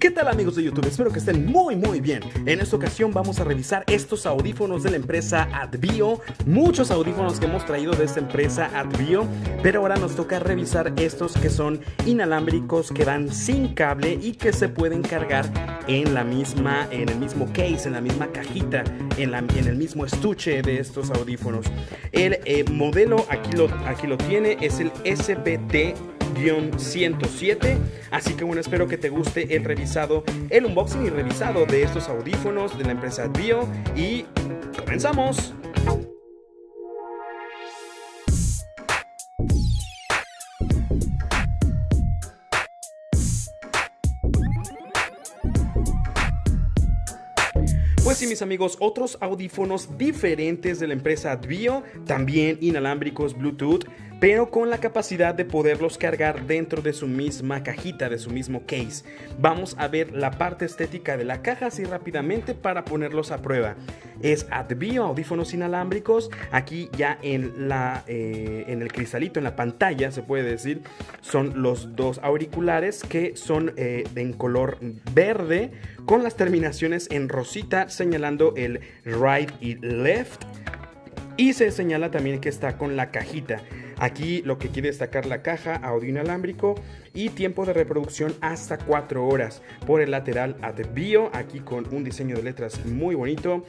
¿Qué tal amigos de YouTube? Espero que estén muy muy bien. En esta ocasión vamos a revisar estos audífonos de la empresa Advio. Muchos audífonos que hemos traído de esta empresa Advio. Pero ahora nos toca revisar estos que son inalámbricos, que van sin cable y que se pueden cargar en la misma, en el mismo case, en la misma cajita, en, la, en el mismo estuche de estos audífonos. El eh, modelo aquí lo, aquí lo tiene, es el SBT 107. Así que bueno, espero que te guste el revisado, el unboxing y revisado de estos audífonos de la empresa Bio. Y comenzamos. Pues sí, mis amigos, otros audífonos diferentes de la empresa Advio, también inalámbricos Bluetooth, pero con la capacidad de poderlos cargar dentro de su misma cajita, de su mismo case. Vamos a ver la parte estética de la caja así rápidamente para ponerlos a prueba. Es Advio audífonos inalámbricos. Aquí ya en, la, eh, en el cristalito, en la pantalla, se puede decir, son los dos auriculares que son eh, en color verde con las terminaciones en rosita señalando el right y left. Y se señala también que está con la cajita. Aquí lo que quiere destacar la caja, audio inalámbrico y tiempo de reproducción hasta 4 horas. Por el lateral Advio, aquí con un diseño de letras muy bonito.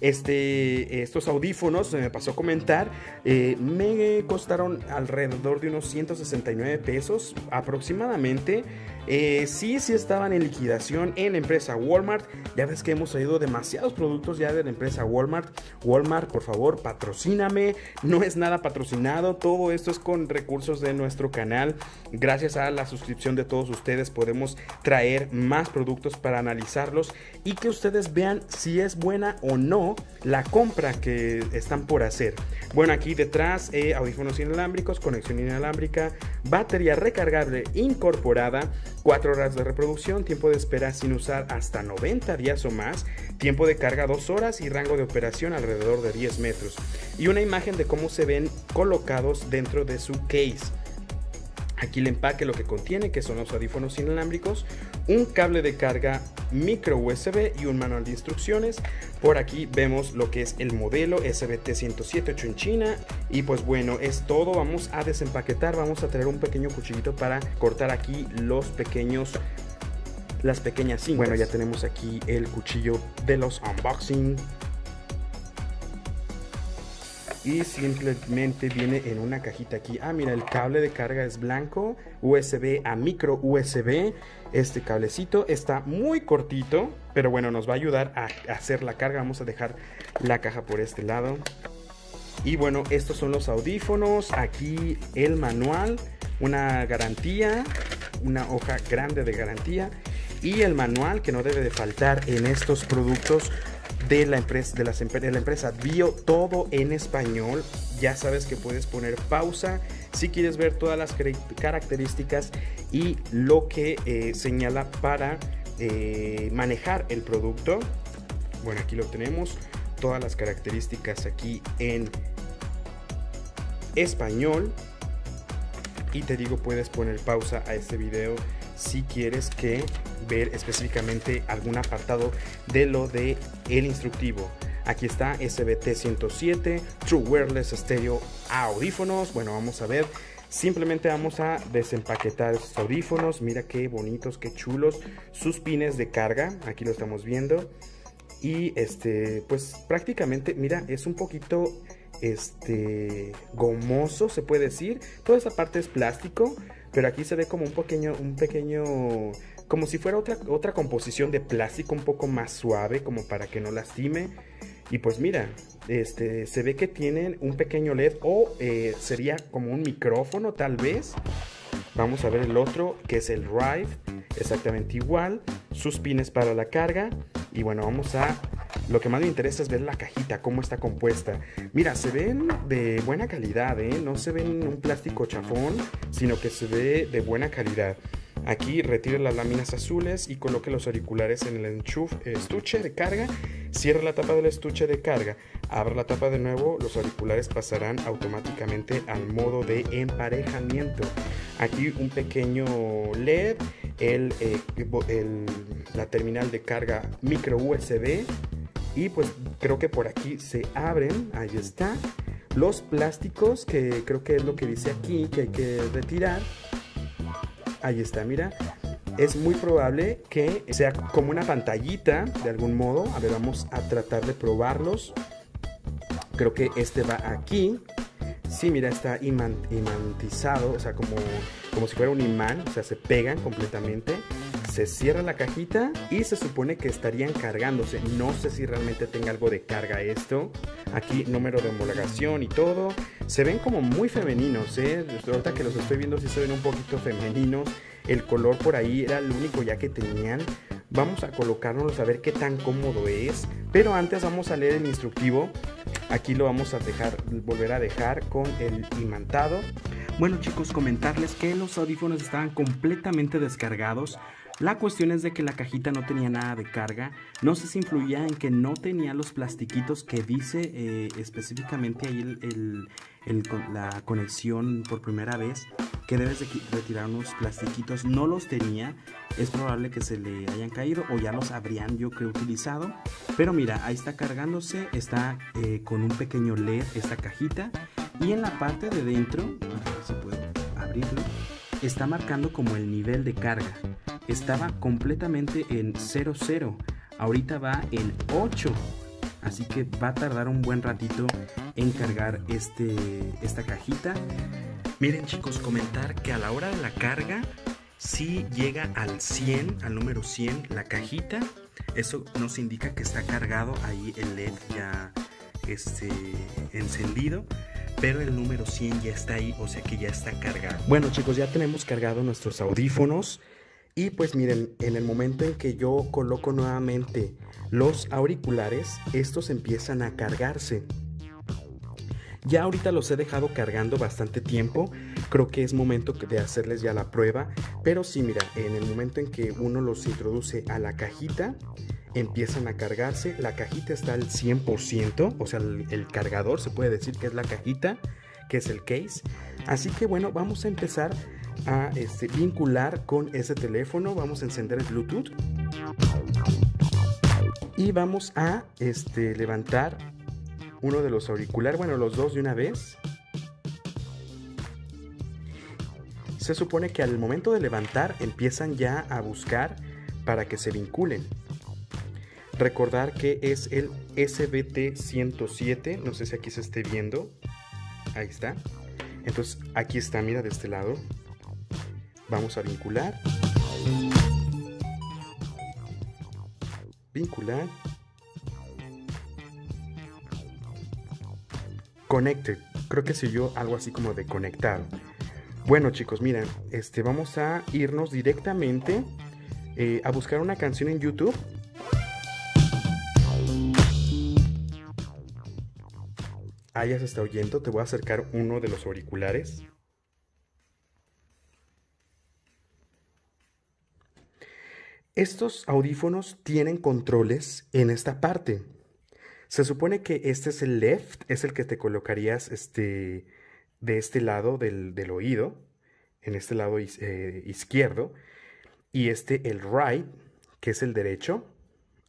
Este, estos audífonos, se me pasó a comentar, eh, me costaron alrededor de unos 169 pesos aproximadamente. Eh, sí, sí estaban en liquidación en la empresa Walmart. Ya ves que hemos traído demasiados productos ya de la empresa Walmart. Walmart, por favor, patrocíname. No es nada patrocinado. Todo esto es con recursos de nuestro canal. Gracias a la suscripción de todos ustedes podemos traer más productos para analizarlos y que ustedes vean si es buena o no la compra que están por hacer. Bueno, aquí detrás eh, audífonos inalámbricos, conexión inalámbrica, batería recargable incorporada 4 horas de reproducción, tiempo de espera sin usar hasta 90 días o más, tiempo de carga 2 horas y rango de operación alrededor de 10 metros. Y una imagen de cómo se ven colocados dentro de su case. Aquí el empaque lo que contiene, que son los audífonos inalámbricos, un cable de carga micro USB y un manual de instrucciones. Por aquí vemos lo que es el modelo SBT107 hecho en China. Y pues bueno, es todo. Vamos a desempaquetar, vamos a traer un pequeño cuchillito para cortar aquí los pequeños las pequeñas cintas. Bueno, ya tenemos aquí el cuchillo de los unboxing y simplemente viene en una cajita aquí. Ah, mira, el cable de carga es blanco, USB a micro USB. Este cablecito está muy cortito, pero bueno, nos va a ayudar a hacer la carga. Vamos a dejar la caja por este lado. Y bueno, estos son los audífonos. Aquí el manual, una garantía, una hoja grande de garantía. Y el manual que no debe de faltar en estos productos de la empresa, de, la empresa Bio, todo en español. Ya sabes que puedes poner pausa si quieres ver todas las características y lo que eh, señala para eh, manejar el producto. Bueno, aquí lo tenemos. Todas las características aquí en español. Y te digo, puedes poner pausa a este video si quieres que ver específicamente algún apartado de lo de el instructivo. Aquí está SBT 107 True Wireless Stereo audífonos. Bueno, vamos a ver. Simplemente vamos a desempaquetar estos audífonos. Mira qué bonitos, qué chulos. Sus pines de carga. Aquí lo estamos viendo. Y este, pues prácticamente, mira, es un poquito este gomoso, se puede decir. Toda esa parte es plástico, pero aquí se ve como un pequeño, un pequeño, como si fuera otra, otra composición de plástico un poco más suave, como para que no lastime. Y pues mira, este, se ve que tienen un pequeño LED o eh, sería como un micrófono tal vez. Vamos a ver el otro que es el Rive, exactamente igual. Sus pines para la carga. Y bueno, vamos a lo que más me interesa es ver la cajita, cómo está compuesta. Mira, se ven de buena calidad, ¿eh? No se ven un plástico chafón, sino que se ve de buena calidad. Aquí retire las láminas azules y coloque los auriculares en el estuche de carga. Cierra la tapa del estuche de carga. Abra la tapa de nuevo. Los auriculares pasarán automáticamente al modo de emparejamiento. Aquí un pequeño LED el, eh, la terminal de carga micro USB y pues creo que por aquí se abren, ahí está. Los plásticos, que creo que es lo que dice aquí, que hay que retirar. Ahí está, mira. Es muy probable que sea como una pantallita de algún modo. A ver, vamos a tratar de probarlos. Creo que este va aquí. Sí, mira, está imantizado, o sea, como, como si fuera un imán, o sea, se pegan completamente se cierra la cajita y se supone que estarían cargándose. No sé si realmente tenga algo de carga esto. Aquí número de homologación y todo. Se ven como muy femeninos, ¿eh? Ahorita que los estoy viendo sí se ven un poquito femeninos. El color por ahí era el único ya que tenían. Vamos a colocarnos a ver qué tan cómodo es. Pero antes vamos a leer el instructivo. Aquí lo vamos a dejar, volver a dejar con el imantado. Bueno chicos, comentarles que los audífonos estaban completamente descargados. La cuestión es de que la cajita no tenía nada de carga. No sé si influía en que no tenía los plastiquitos que dice eh, específicamente ahí la conexión por primera vez. Que debes de retirar unos plastiquitos. No los tenía. Es probable que se le hayan caído o ya los habrían yo creo utilizado. Pero mira, ahí está cargándose. Está eh, con un pequeño LED esta cajita. Y en la parte de dentro, a ver si puedo abrirlo, está marcando como el nivel de carga estaba completamente en 00. Ahorita va en 8. Así que va a tardar un buen ratito en cargar este, esta cajita. Miren chicos, comentar que a la hora de la carga si llega al 100, al número 100 la cajita. Eso nos indica que está cargado ahí el LED ya este, encendido pero el número 100 ya está ahí, o sea que ya está cargado. Bueno chicos, ya tenemos cargado nuestros audífonos. Y pues miren, en el momento en que yo coloco nuevamente los auriculares, estos empiezan a cargarse. Ya ahorita los he dejado cargando bastante tiempo, creo que es momento de hacerles ya la prueba, pero sí, mira, en el momento en que uno los introduce a la cajita, empiezan a cargarse, la cajita está al 100%, o sea, el, cargador se puede decir que es la cajita, que es el case. Así que bueno, vamos a empezar a este, vincular con ese teléfono. Vamos a encender el Bluetooth. Y vamos a este, levantar uno de los auriculares, bueno, los dos de una vez. Se supone que al momento de levantar empiezan ya a buscar para que se vinculen. Recordar que es el SBT107, no sé si aquí se esté viendo. Ahí está. Entonces aquí está, mira de este lado. Vamos a vincular. Vincular. Connected. Creo que se yo algo así como de conectado. Bueno chicos, miren, este, vamos a irnos directamente eh, a buscar una canción en YouTube. Ah, ya se está oyendo. Te voy a acercar uno de los auriculares. Estos audífonos tienen controles en esta parte. Se supone que este es el left, es el que te colocarías este, de este lado del, oído, en este lado eh, izquierdo, y este el right, que es el derecho.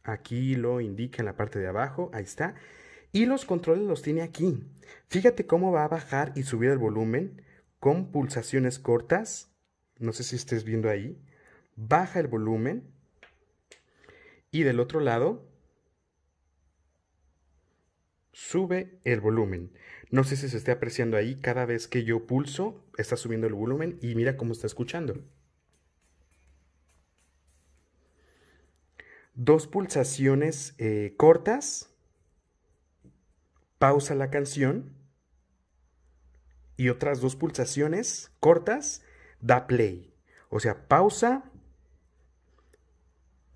Aquí lo indica en la parte de abajo, ahí está. Y los controles los tiene aquí. Fíjate cómo va a bajar y subir el volumen con pulsaciones cortas. No sé si estés viendo ahí. Baja el volumen y del otro lado sube el volumen. No sé si se esté apreciando ahí, cada vez que yo pulso está subiendo el volumen y mira cómo está escuchando. Dos pulsaciones eh, cortas, pausa la canción y otras dos pulsaciones cortas, da play. O sea, pausa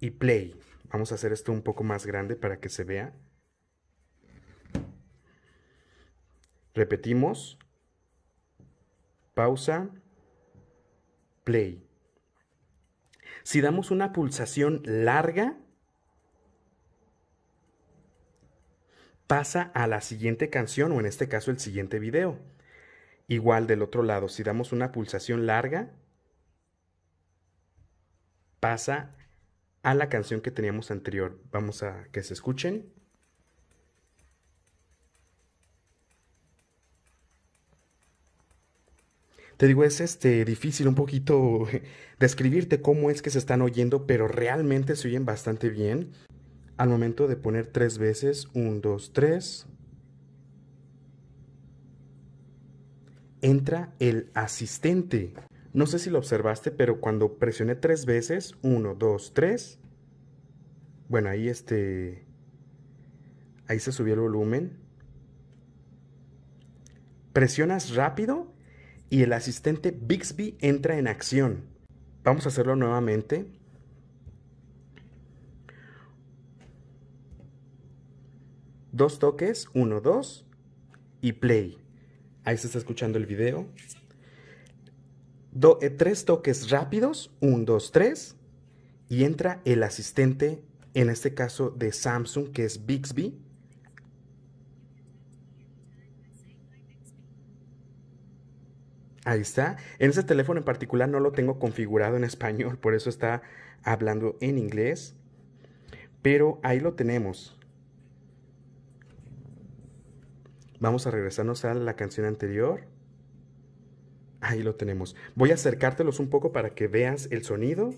y play. Vamos a hacer esto un poco más grande para que se vea. Repetimos. Pausa. Play. Si damos una pulsación larga, pasa a la siguiente canción o en este caso el siguiente video. Igual del otro lado, si damos una pulsación larga, pasa a la canción que teníamos anterior. Vamos a que se escuchen. Te digo, es este difícil un poquito describirte cómo es que se están oyendo, pero realmente se oyen bastante bien. Al momento de poner tres veces, un, dos, tres, entra el asistente. No sé si lo observaste, pero cuando presioné tres veces, uno, dos, tres, bueno, ahí este, ahí se subió el volumen. Presionas rápido y el asistente Bixby entra en acción. Vamos a hacerlo nuevamente. Dos toques, uno, dos y play. Ahí se está escuchando el video. Eh, tres toques rápidos, un, dos, tres, y entra el asistente, en este caso de Samsung, que es Bixby. Ahí está. En ese teléfono en particular no lo tengo configurado en español, por eso está hablando en inglés. Pero ahí lo tenemos. Vamos a regresarnos a la canción anterior. Ahí lo tenemos. Voy a acercártelos un poco para que veas el sonido.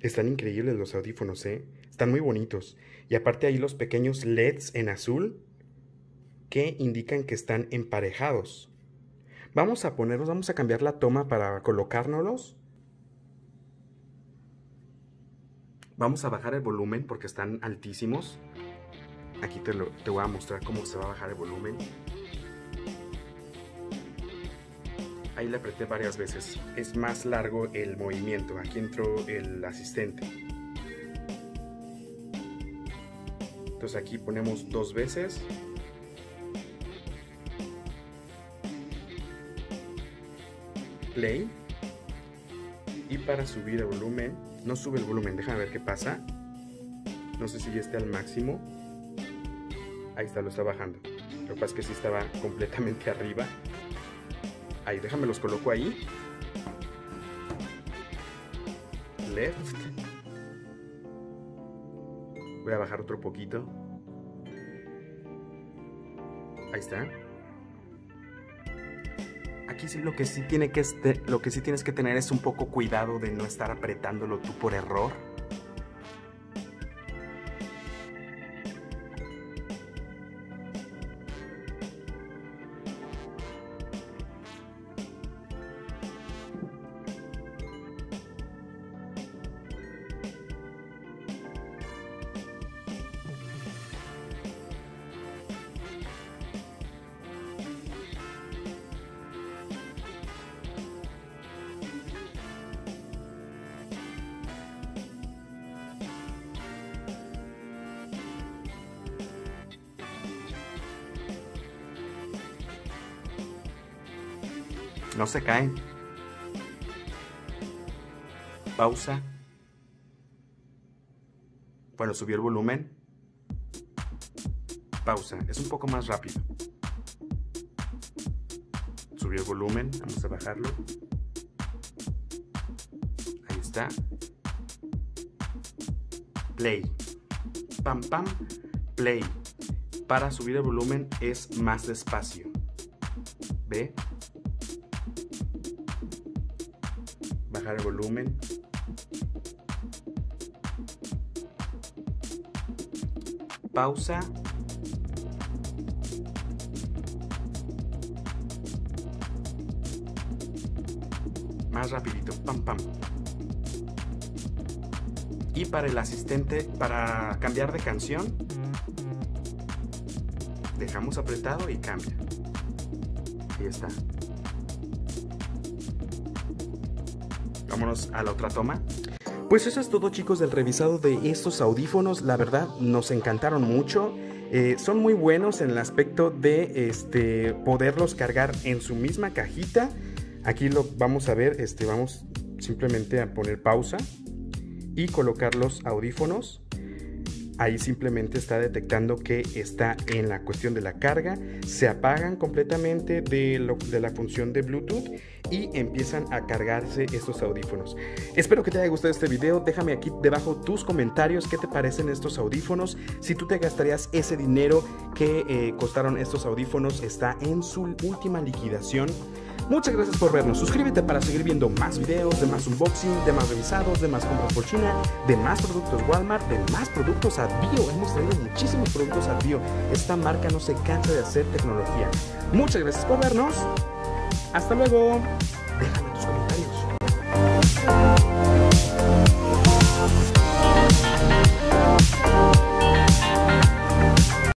Están increíbles los audífonos, ¿eh? Están muy bonitos. Y aparte hay los pequeños LEDs en azul que indican que están emparejados. Vamos a ponerlos, vamos a cambiar la toma para colocárnoslos. Vamos a bajar el volumen porque están altísimos. Aquí te, te voy a mostrar cómo se va a bajar el volumen. Ahí le apreté varias veces. Es más largo el movimiento. Aquí entró el asistente. Entonces aquí ponemos dos veces. Play. Y para subir el volumen, no sube el volumen, déjame ver qué pasa. No sé si ya está al máximo. Ahí está, lo está bajando. Lo que pasa es que sí estaba completamente arriba. Ahí, déjame los coloco ahí. Left. Voy a bajar otro poquito. Ahí está. Aquí sí lo que sí tiene que este, lo que sí tienes que tener es un poco cuidado de no estar apretándolo tú por error. No se caen. Pausa. Bueno, subió el volumen. Pausa. Es un poco más rápido. Subió el volumen. Vamos a bajarlo. Ahí está. Play. Pam, pam. Play. Para subir el volumen es más despacio. El volumen. Pausa. Más rapidito, pam pam. Y para el asistente, para cambiar de canción, dejamos apretado y cambia. Ahí está. Vámonos a la otra toma. Pues eso es todo chicos del revisado de estos audífonos. La verdad nos encantaron mucho. Eh, son muy buenos en el aspecto de este, poderlos cargar en su misma cajita. Aquí lo vamos a ver, este, vamos simplemente a poner pausa y colocar los audífonos ahí simplemente está detectando que está en la cuestión de la carga, se apagan completamente de, la función de Bluetooth y empiezan a cargarse estos audífonos. Espero que te haya gustado este video, déjame aquí debajo tus comentarios qué te parecen estos audífonos, si tú te gastarías ese dinero que eh, costaron estos audífonos, está en su última liquidación. Muchas gracias por vernos. Suscríbete para seguir viendo más videos, de más unboxing, de más revisados, de más compras por China, de más productos Walmart, de más productos Advio. Hemos traído muchísimos productos Advio. Esta marca no se cansa de hacer tecnología. Muchas gracias por vernos. Hasta luego. Déjame tus comentarios.